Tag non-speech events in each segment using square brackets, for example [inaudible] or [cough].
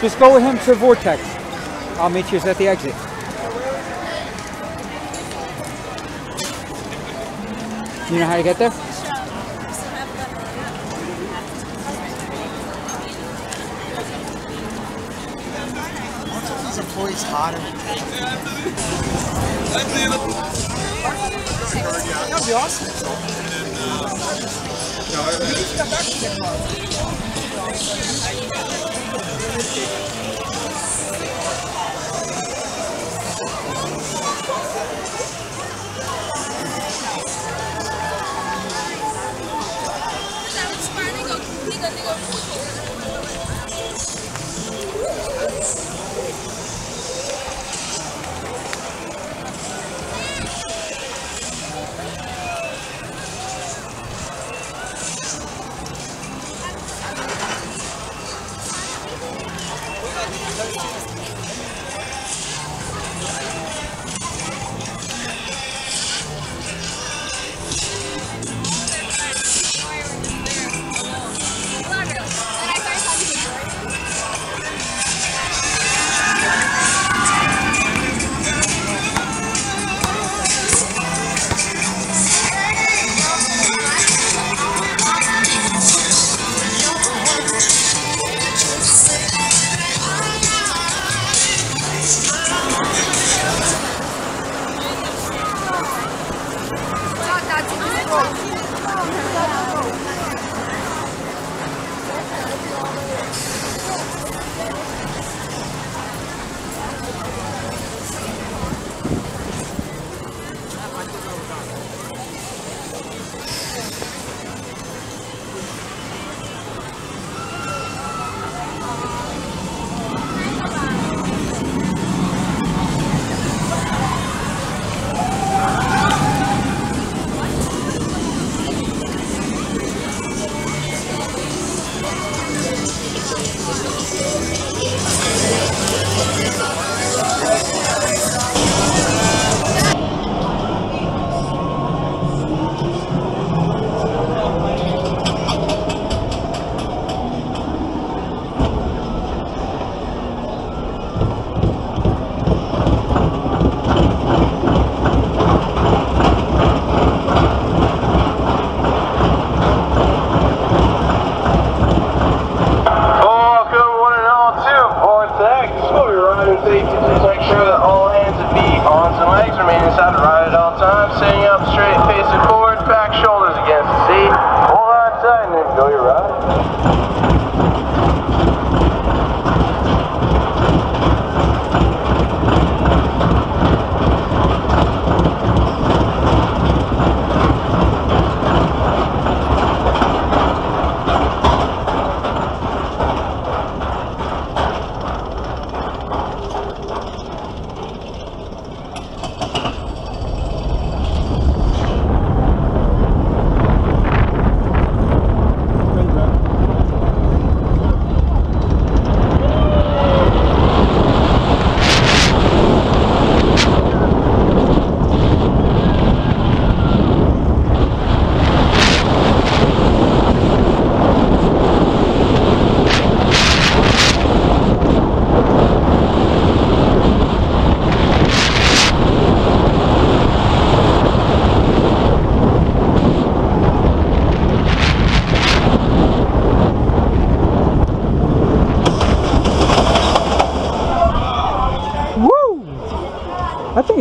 Just go with him to Vortex. I'll meet you at the exit. You know how to get there? Employees hotter. That'd be awesome. Welcome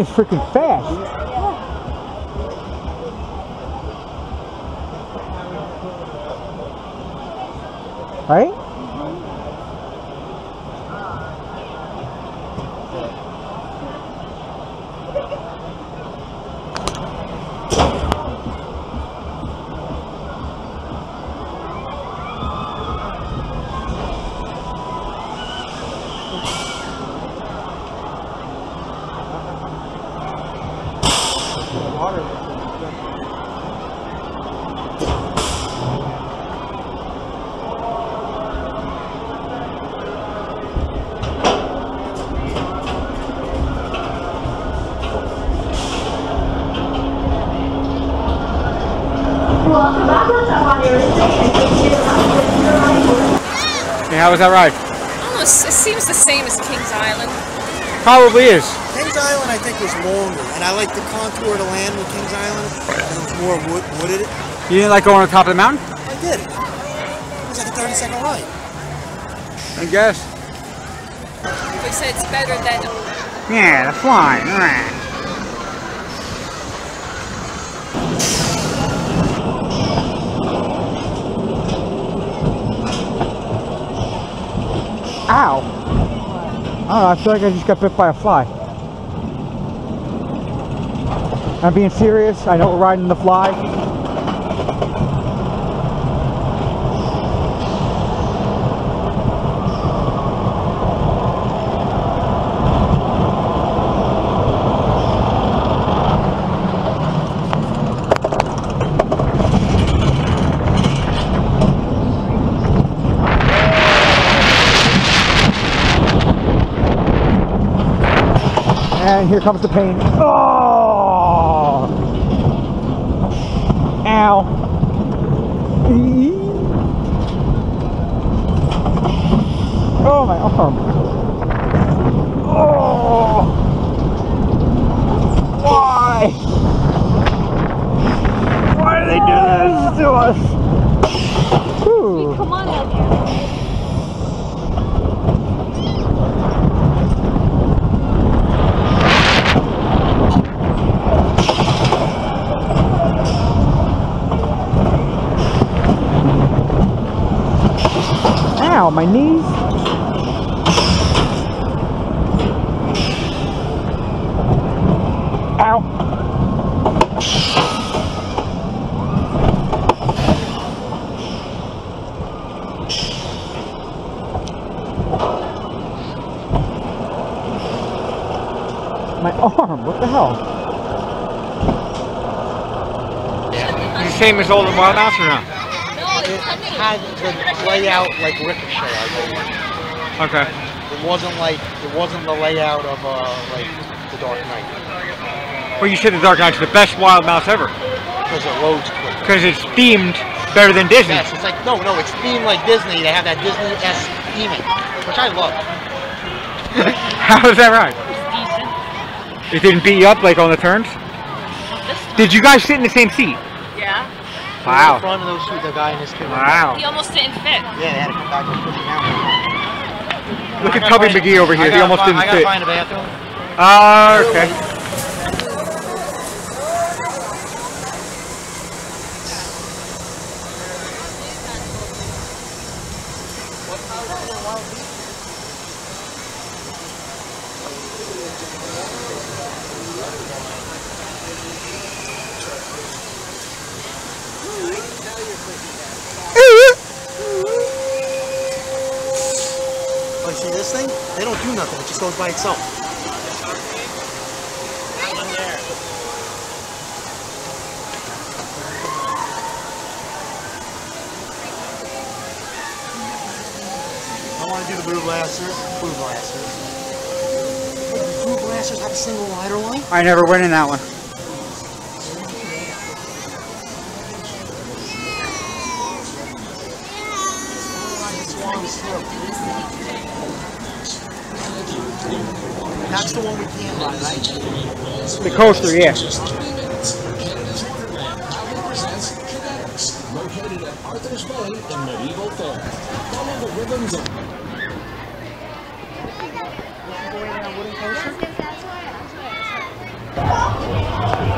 is freaking fast. Right? Hey, how was that ride? Almost it seems the same as Kings Island. Probably is. Kings Island, I think, was longer, and I like the contour of the land with Kings Island. It was more wood, wooded. You didn't like going on top of the mountain? I did. It was like a 30 second ride. I guess. They said it's better than Yeah, the flying. Ow! I oh, don't know, I feel like I just got bit by a fly. I'm being serious. I know we're riding the fly. And here comes the pain. Oh! Ow. Eee. Oh, my arm. Oh! Why? Why do they do this to us? Whew. Come on out here. Ow, my knees. Ow. My arm, what the hell? Is the same as old Wild Mouse or not? It had the layout like Ricochet, I believe. Okay. It wasn't like it wasn't the layout of uh like the Dark Knight Well, you said the Dark Knight's the best Wild Mouse ever because it loads quicker. because it's themed better than Disney. Yes, it's like no, no, it's themed like Disney. They have that Disney s theming, which I love. [laughs] How is that right? It didn't beat you up like on the turns? Did you guys sit in the same seat? Yeah. The Wow. front of those two, the guy and his kid. Wow. He almost didn't fit. Yeah, they had to come back and put him down. Look I at gotta Tubby McGee over here. He almost fi- didn't I gotta fit. find a bathroom. Ah, okay. Oh, you see this thing? They don't do nothing. It just goes by itself. I want to do the Blue Blasters. Blue Blasters. Wait, do Blue Blasters have a single rider line? I never went in that one. Swans too. That's the one we can't ride, right? The coaster, yeah. located at Arthur's Bay in Medieval Faire. Follow the ribbons of Thank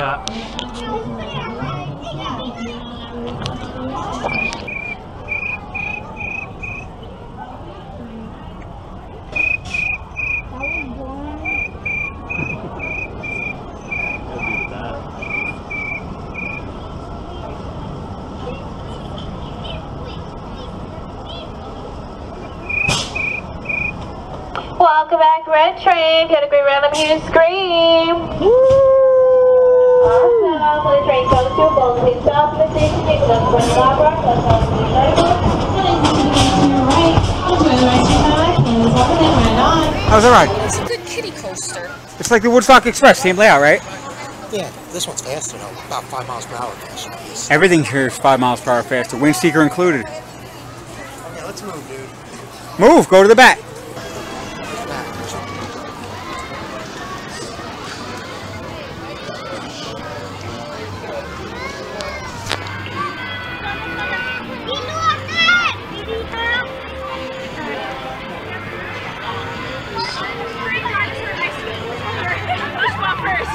Yeah. Welcome back, Red Train. Got a great random here to scream. Awesome. On for the train comes to a bowl. Please stop the station. Take a left when you lock rock. Left on the How's that ride? It's a good kiddie coaster. It's like the Woodstock Express, same layout, right? Yeah, this one's faster though. About five miles per hour faster. Okay, Everything here is five miles per hour faster, WindSeeker included. Okay, let's move, dude. Move, go to the back.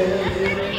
share it.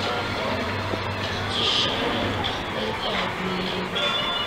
Thank you.